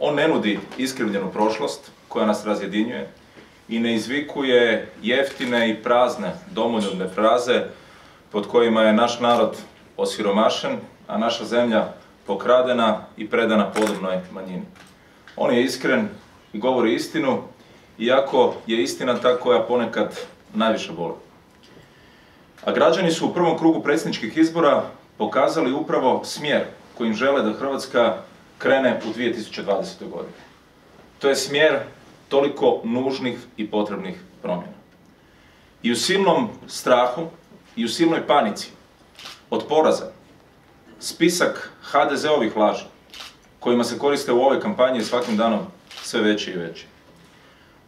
On ne nudi iskrivljenu prošlost koja nas razjedinjuje i ne izvikuje jeftine i prazne domoljubne fraze pod kojima je naš narod osiromašen, a naša zemlja pokradena i predana podobnoj manjini. On je iskren i govori istinu, iako je istina ta koja ponekad najviše boli. A građani su u prvom krugu predsjedničkih izbora pokazali upravo smjer kojim žele da Hrvatska krene u 2020. godini. To je smjer toliko nužnih i potrebnih promjena. I u silnom strahu i u silnoj panici od poraza spisak HDZ-ovih laži kojima se koriste u ovoj kampanji svakim danom sve veći i veći.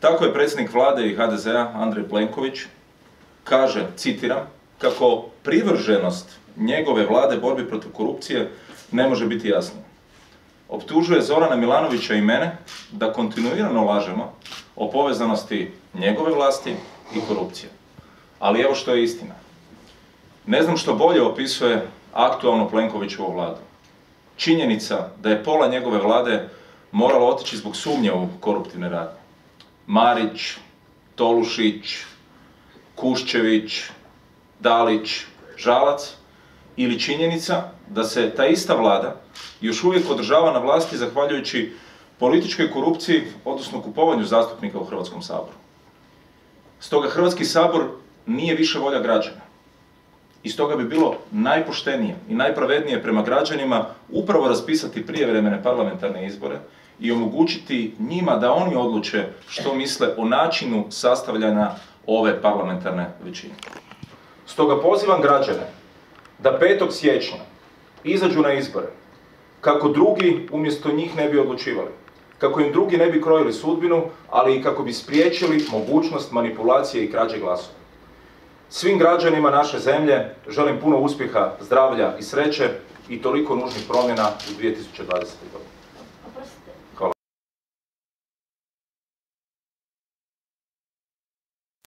Tako je predsjednik vlade i HDZ-a Andrej Plenković kaže, citiram, kako privrženost njegove vlade borbi protiv korupcije ne može biti jasnija. Optužuje Zorana Milanovića i mene da kontinuirano lažemo o povezanosti njegove vlasti i korupcije. Ali evo što je istina. Ne znam što bolje opisuje aktualno Plenkovićevu vladu. Činjenica da je pola njegove vlade moralo otići zbog sumnje u koruptivne radnje. Marić, Tolušić, Kuščević, Dalić, Žalac ili činjenica da se ta ista vlada još uvijek održava na vlasti zahvaljujući političkoj korupciji, odnosno kupovanju zastupnika u Hrvatskom saboru. Stoga Hrvatski sabor nije više volja građana. I stoga bi bilo najpoštenije i najpravednije prema građanima upravo raspisati prijevremene parlamentarne izbore i omogućiti njima da oni odluče što misle o načinu sastavljanja ove parlamentarne većine. Stoga pozivam građane da 5. siječnja izađu na izbore kako drugi umjesto njih ne bi odlučivali, kako im drugi ne bi krojili sudbinu, ali i kako bi spriječili mogućnost manipulacije i krađe glasova. Svim građanima naše zemlje želim puno uspjeha, zdravlja i sreće i toliko nužnih promjena u 2020. godini.